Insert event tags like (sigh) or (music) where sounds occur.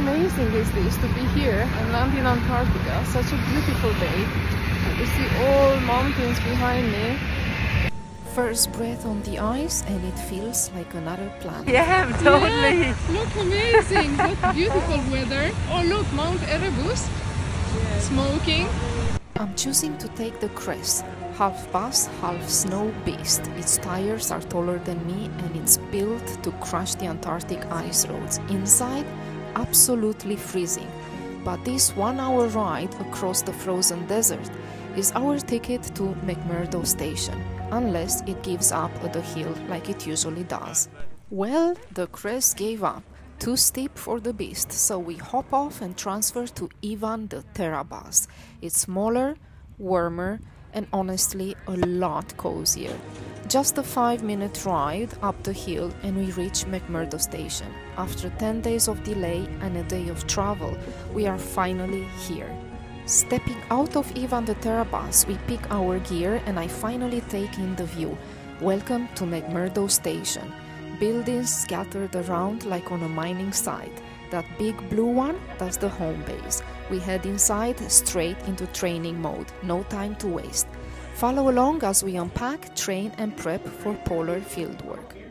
amazing is this to be here and land in Antarctica? Such a beautiful day. I can see all mountains behind me. First breath on the ice and it feels like another planet. Yeah, (laughs) totally. Yeah, look amazing! what beautiful weather. Oh look, Mount Erebus. Smoking. I'm choosing to take the KRESS. Half bus, half snow beast. Its tires are taller than me and it's built to crush the Antarctic ice roads. Inside, absolutely freezing. But this one hour ride across the frozen desert is our ticket to McMurdo Station, unless it gives up at the hill like it usually does. Well, the KRESS gave up. Too steep for the beast, so we hop off and transfer to Ivan the Terra Bus. It's smaller, warmer, and honestly a lot cozier. Just a 5 minute ride up the hill and we reach McMurdo station. After 10 days of delay and a day of travel, we are finally here. Stepping out of Ivan the Terra Bus, we pick our gear and I finally take in the view. Welcome to McMurdo station. Buildings scattered around like on a mining site. That big blue one, that's the home base. We head inside straight into training mode, no time to waste. Follow along as we unpack, train, and prep for polar fieldwork.